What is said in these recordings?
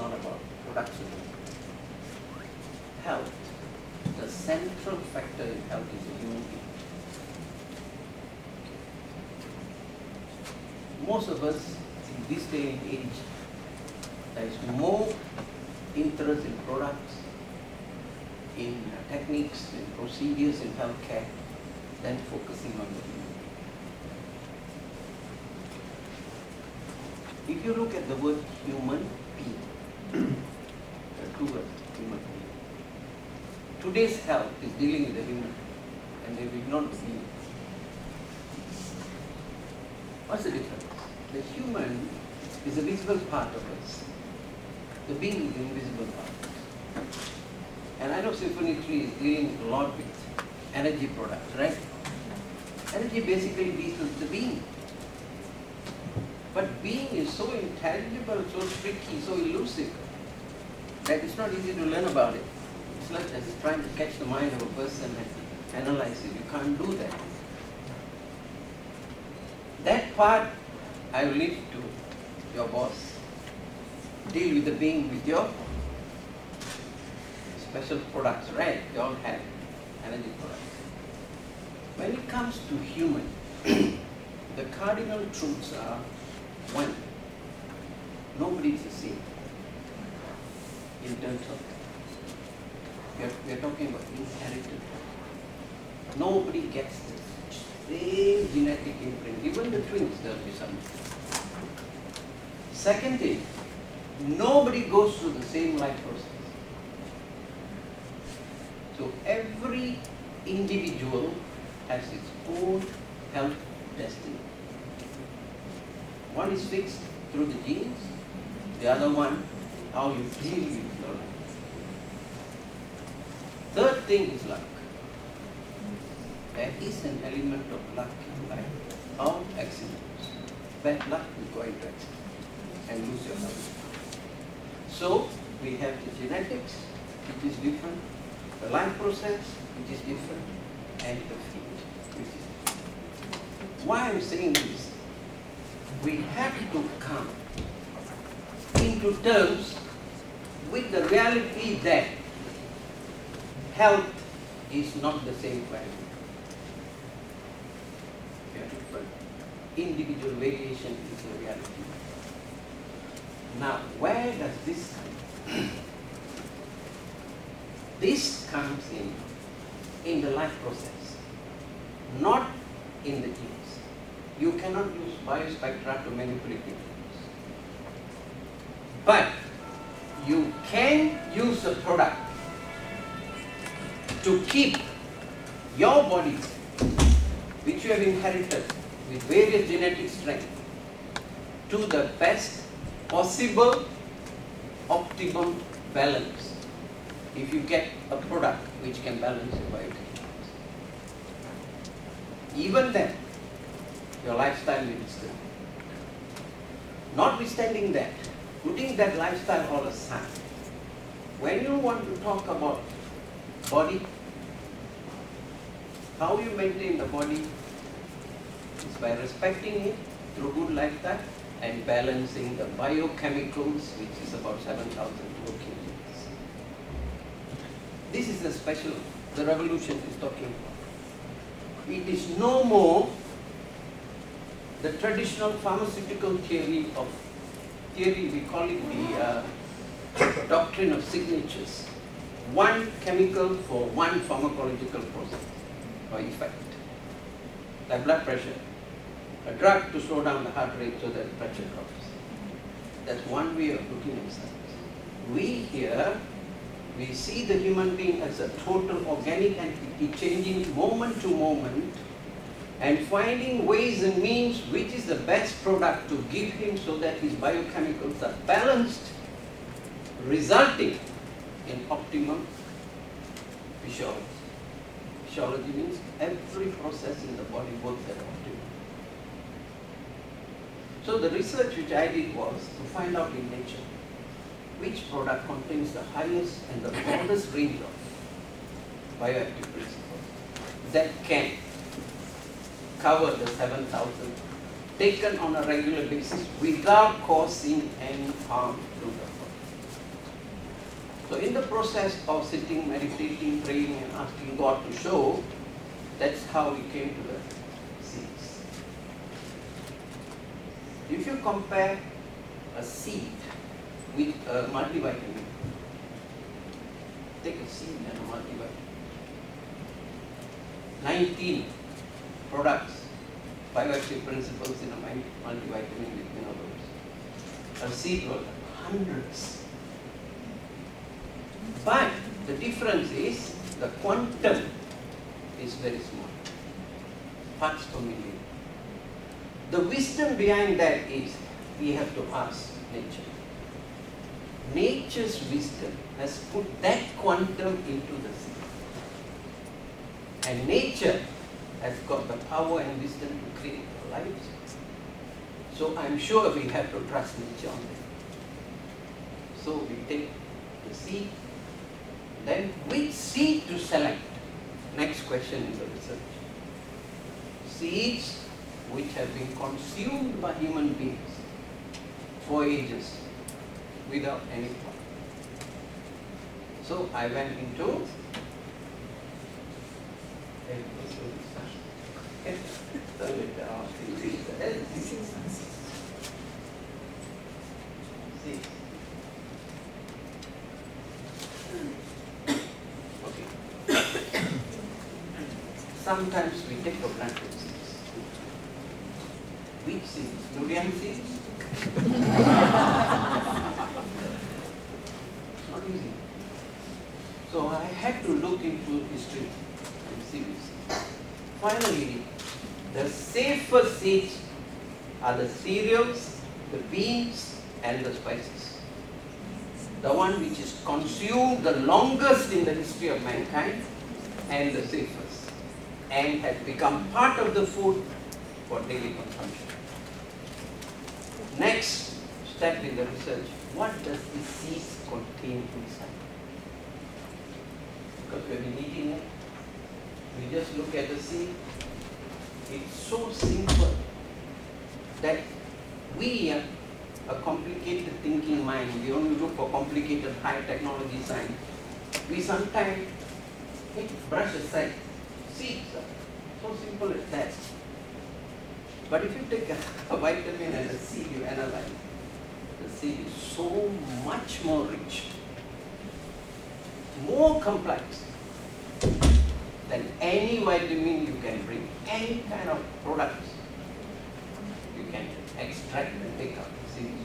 not about production. Health. The central factor in health is the human being. Most of us in this day and age, there is more interest in products, in uh, techniques, in procedures in healthcare than focusing on the human. If you look at the word human human. Today's health is dealing with the human and they ignore the being. What's the difference? The human is a visible part of us. The being is the invisible part. And I know Symphony Tree is dealing a lot with energy products, right? Energy basically deals with the being. But being is so intangible, so tricky, so elusive, that it's not easy to learn about it. It's like just trying to catch the mind of a person and analyze it. You can't do that. That part I will leave to your boss. Deal with the being with your special products, right? You all have energy products. When it comes to human, the cardinal truths are one, nobody is the same in terms of we are, we are talking about inherited. Nobody gets this same genetic imprint. Even the twins, there will be some. Second thing, nobody goes through the same life process. So every individual has its own health destiny. One is fixed through the genes, the other one, how you deal with your life. Third thing is luck. There is an element of luck in life, or accidents. Bad luck will go into accident and lose your health. So, we have the genetics, which is different, the life process, which is different, and the field, which is different. Why I'm saying this? We have to come into terms with the reality that health is not the same everyone. Individual variation is the reality. Now, where does this come? this comes in in the life process, not in the genes. You cannot use biospectra to manipulate the. But you can use a product to keep your body, which you have inherited with various genetic strength, to the best possible optimum balance if you get a product which can balance your biochemistry. Even then, your lifestyle will still. Notwithstanding that, putting that lifestyle all aside, when you want to talk about body, how you maintain the body is by respecting it through good lifestyle and balancing the biochemicals, which is about 7,000 kilojoules. This is the special, the revolution is talking about. It is no more the traditional pharmaceutical theory of theory, we call it the uh, doctrine of signatures. One chemical for one pharmacological process or effect. Like blood pressure. A drug to slow down the heart rate so that the pressure drops. That's one way of looking at science. We here, we see the human being as a total organic entity changing moment to moment and finding ways and means which is the best product to give him so that his biochemicals are balanced, resulting in optimum physiology. Physiology means every process in the body works at optimum. So the research which I did was to find out in nature which product contains the highest and the broadest range of bioactive principles that can cover the 7,000 taken on a regular basis without causing any harm to the body. So in the process of sitting, meditating, praying and asking God to show, that's how we came to the seeds. If you compare a seed with a multivitamin, take a seed and a multivitamin. 19 products, bioactive principles in a multivitamin with minerals. A was hundreds. But the difference is the quantum is very small, parts per million. The wisdom behind that is we have to ask nature. Nature's wisdom has put that quantum into the seed. And nature has got the power and wisdom to create our lives. So I'm sure we have to trust nature on that. So we take the seed, then which seed to select? Next question in the research. Seeds which have been consumed by human beings for ages without any thought. So I went into. Sometimes we take for granted seeds. Which seeds? Durian seeds? Not easy. So I had to look into history this. Finally, the safest seeds are the cereals, the beans, and the spices. The one which is consumed the longest in the history of mankind and the safest, and has become part of the food for daily consumption. Next step in the research, what does the seeds contain inside? Because we have been eating it, we just look at the sea. it's so simple that we a complicated thinking mind, we only look for complicated high technology science. We sometimes brush aside seeds, so simple as that. But if you take a, a vitamin and a seed, you analyze, the seed is so much more rich, more complex than any vitamin you can bring, any kind of products you can extract and take out the seeds.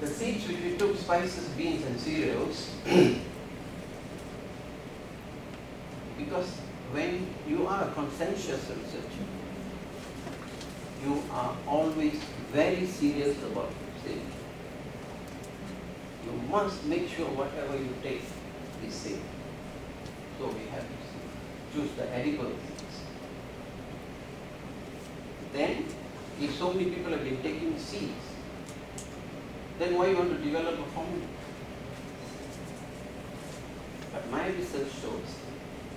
The seeds which we took, spices, beans and cereals, because when you are a conscientious researcher, you are always very serious about safety. You must make sure whatever you take is safe. So we have to choose the edible seeds. Then, if so many people have been taking seeds, then why you want to develop a formula? But my research shows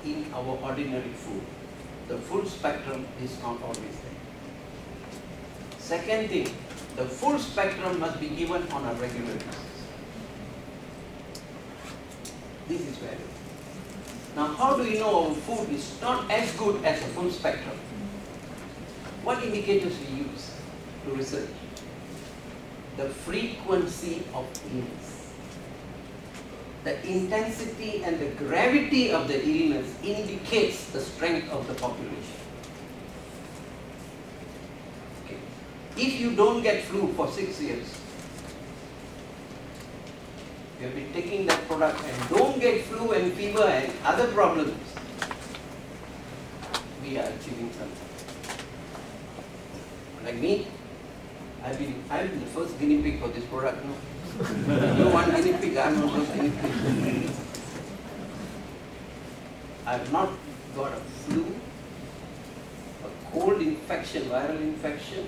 in our ordinary food, the full spectrum is not always there. Second thing, the full spectrum must be given on a regular basis. This is very Now how do we know our food is not as good as a full spectrum? What indicators we use to research? The frequency of illness. The intensity and the gravity of the illness indicates the strength of the population. Okay. If you don't get flu for six years, you have been taking that product and don't get flu and fever and other problems, we are achieving something. Like me, I've been, I've been the first guinea pig for this product. No? you want guinea pig, I'm the first guinea pig. I've not got a flu, a cold infection, viral infection,